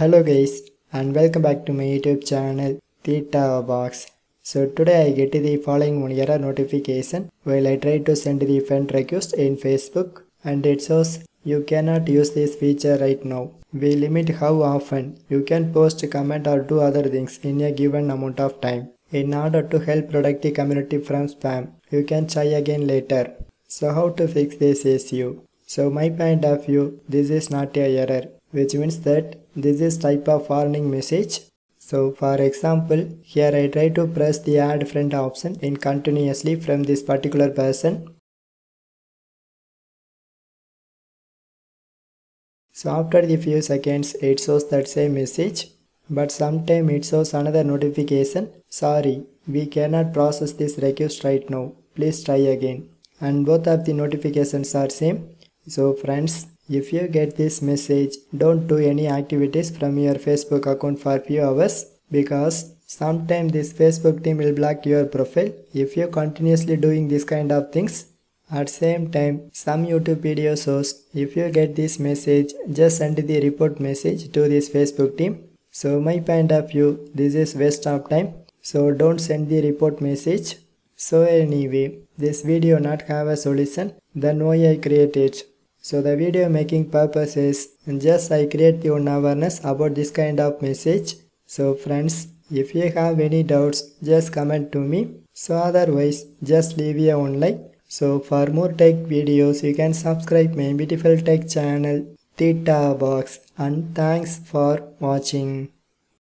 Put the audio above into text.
Hello guys and welcome back to my YouTube channel Theta Box. So today I get the following one error notification while I try to send the friend request in Facebook and it shows you cannot use this feature right now. We limit how often you can post, comment or do other things in a given amount of time. In order to help protect the community from spam, you can try again later. So how to fix this issue? So my point of view, this is not a error, which means that this is type of warning message. So for example, here I try to press the add friend option in continuously from this particular person. So after the few seconds, it shows that same message, but sometime it shows another notification. Sorry, we cannot process this request right now. Please try again. And both of the notifications are same so friends, if you get this message, don't do any activities from your Facebook account for few hours because sometimes this Facebook team will block your profile if you continuously doing this kind of things. At same time, some YouTube video shows if you get this message, just send the report message to this Facebook team. So my point of view, this is waste of time. So don't send the report message. So anyway, this video not have a solution, then why I create it. So the video making purpose is just I create one awareness about this kind of message. So friends, if you have any doubts, just comment to me. So otherwise, just leave your one like. So for more tech videos, you can subscribe my beautiful tech channel, Theta Box. And thanks for watching.